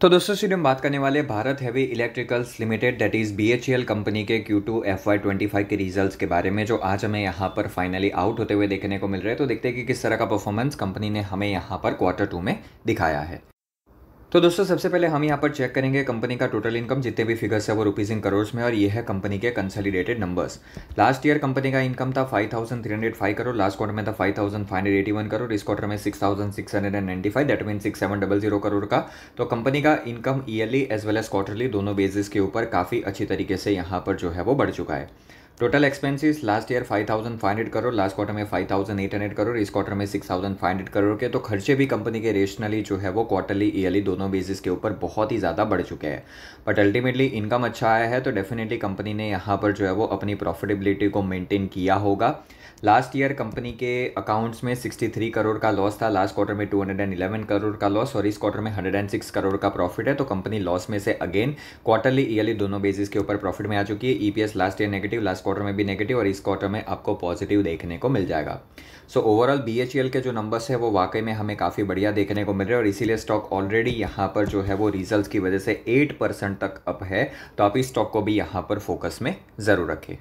तो दोस्तों सीडियो हम बात करने वाले Bharat heavy electricals limited that is B company के Q2 FY25 के रिजल्ट्स के बारे में, जो आज हमें यहाँ पर फाइनली आउट होते हुए देखने को मिल रहे हैं। तो देखते हैं कि किस तरह का परफॉर्मेंस कंपनी ने हमें यहाँ पर क्वार्टर टू में दिखाया है। तो दोस्तों सबसे पहले हम यहाँ पर चेक करेंगे कंपनी का टोटल इनकम जितने भी फिगर्स है वो रुपीज़ इन करोड़ में और ये है कंपनी के consolidated numbers last year company का इनकम था 5,305 करोड़ लास्ट क्वार्टर में था 5,581 करोड़ इस क्वार्टर में 6,695 that mean six seven double zero crore का. तो कंपनी का income yearly as well as quarterly दोनों बेसिस के ऊपर काफ़ी अच्छी तरीके से यहाँ पर जो है वो बढ़ चुका है। Total expenses last year 5,500 crore last quarter में 5,800 करोड़ इस क्वार्टर में 6,500 करोड़ के तो खर्चे भी कंपनी के रेशनली जो है वो क्वार्टरली ईयरली दोनों बेसिस के ऊपर बहुत ही ज़्यादा बढ़ चुके हैं। बट अल्टीमेटली इनकम अच्छा आया है तो डेफिनेटली कंपनी ने यहाँ पर जो है वो अपनी प्रॉफिटेबिलिटी को मेंटेन किया होगा। लास्ट ईयर कंपनी के अकाउंट्स में 63 करोड़ का लॉस था लास्ट क्वार्टर में 211 करोड़ का लॉस और इस क्वार्टर में 106 करोड़ का प्रॉफिट है तो कंपनी लॉस में से अगेन क्वार्टरली ईयरली दोनों बेसिस के ऊपर प्रॉफिट में आ चुकी है। EPS last year negative last quarter में भी नेगेटिव और इस क्वार्टर में आपको पॉजिटिव देखने को मिल जाएगा। सो ओवरऑल बीएचएल के जो नंबर्स है, वो वाकई में हमें काफ़ी बढ़िया देखने को मिल रहे हैं और इसीलिए स्टॉक ऑलरेडी यहाँ पर जो है वो रिज़ल्ट की वजह से एट परसेंट तक अप है। तो आप इस स्टॉक को भी यहाँ पर फोकस में ज़रूर रखें।